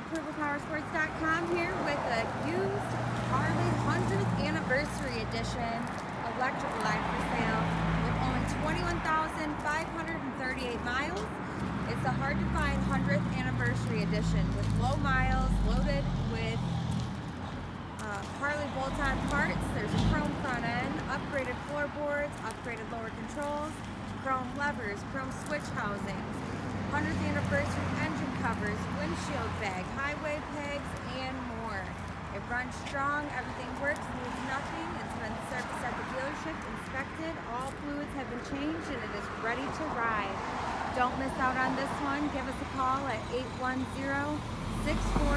ApprovalPowersports.com here with a used Harley 100th Anniversary Edition Electra Glide for sale with only 21,538 miles. It's a hard to find 100th Anniversary Edition with low miles, loaded with uh, Harley bolt-on parts. There's a chrome front end, upgraded floorboards, upgraded lower controls, chrome levers, chrome switch housings, 100th anniversary windshield bag, highway pegs, and more. It runs strong, everything works, needs nothing. It's been serviced at the dealership, inspected, all fluids have been changed, and it is ready to ride. Don't miss out on this one. Give us a call at 810 648 9500.